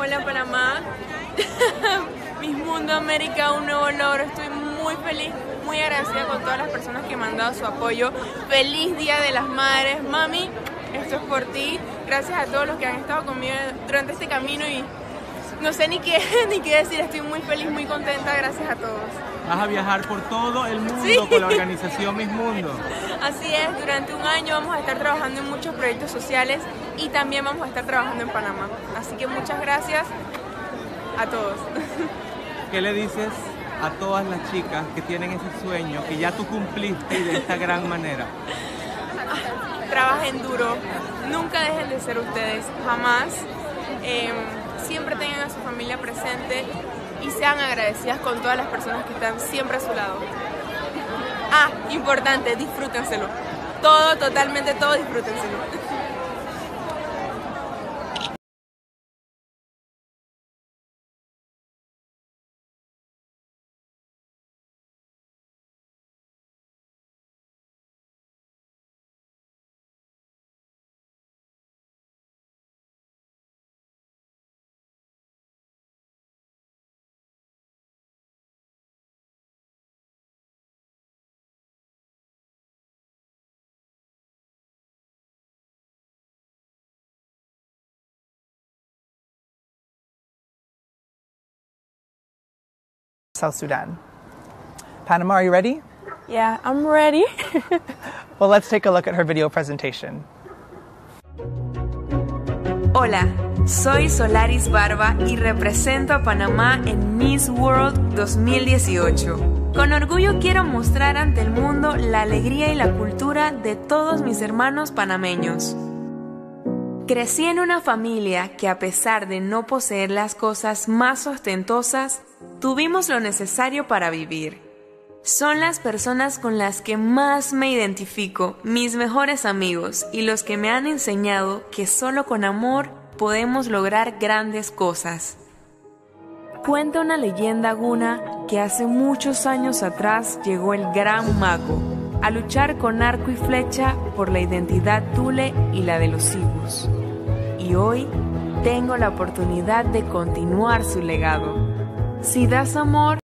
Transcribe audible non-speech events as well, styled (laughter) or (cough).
Hola Panamá, (laughs) Miss Mundo América, un nuevo logro. Estoy muy feliz, muy agradecida con todas las personas que me han dado su apoyo. Feliz Día de las Madres, mami. Esto es por ti. Gracias a todos los que han estado conmigo durante este camino y no sé ni qué, (laughs) ni qué decir. Estoy muy feliz, muy contenta. Gracias a todos. Vas a viajar por todo el mundo Sí. con la (laughs) organización Miss Mundo. Así es, durante un año vamos a estar trabajando en muchos proyectos sociales y también vamos a estar trabajando en Panamá. Así que muchas gracias a todos. (laughs) ¿Qué le dices a todas las chicas que tienen ese sueño que ya tú cumpliste de esta gran manera? Trabajen duro, nunca dejen de ser ustedes, jamás. Eh, siempre tengan a su familia presente y sean agradecidas con todas las personas que están siempre a su lado. Ah, importante, disfrútenselo. Todo, totalmente todo, disfrútenselo. South Sudan. Panama, are you ready? Yeah, I'm ready. (laughs) Well, let's take a look at her video presentation. Hola, soy Solaris Barba y represento a Panamá en Miss World 2018. Con orgullo quiero mostrar ante el mundo la alegría y la cultura de todos mis hermanos panameños. Crecí en una familia que a pesar de no poseer las cosas más ostentosas, tuvimos lo necesario para vivir. Son las personas con las que más me identifico, mis mejores amigos y los que me han enseñado que solo con amor podemos lograr grandes cosas. Cuenta una leyenda guna que hace muchos años atrás llegó el gran mago a luchar con arco y flecha por la identidad Tule y la de los Sigus. Y hoy tengo la oportunidad de continuar su legado. Si das amor,